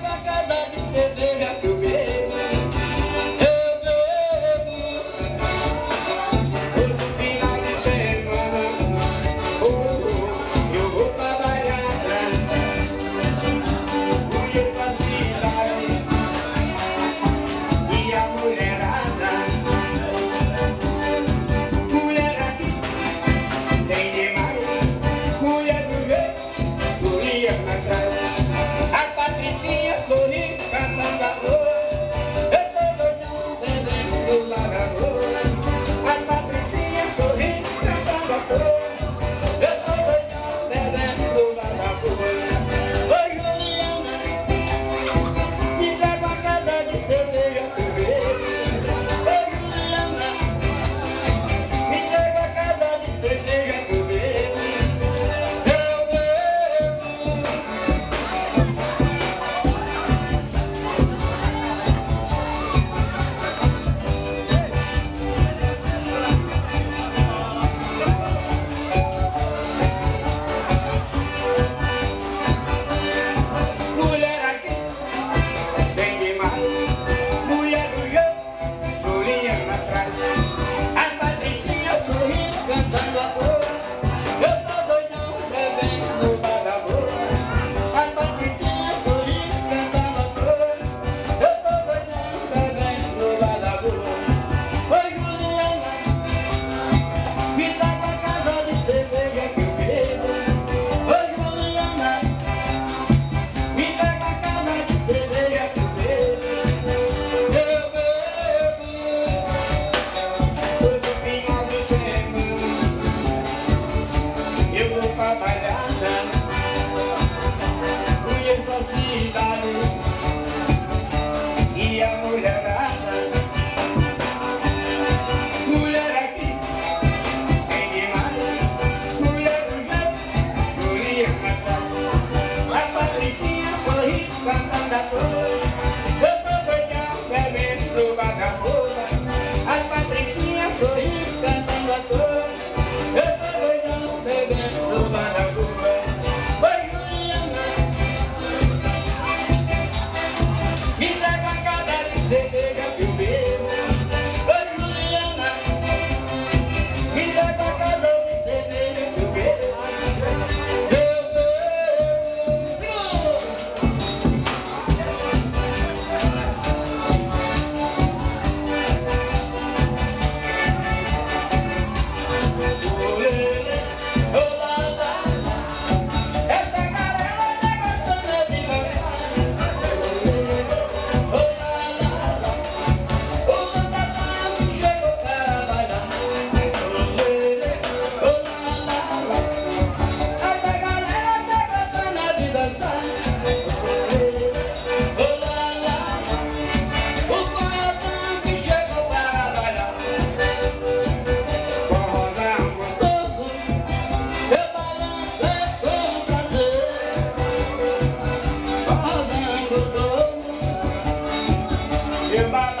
Cantando Yeah.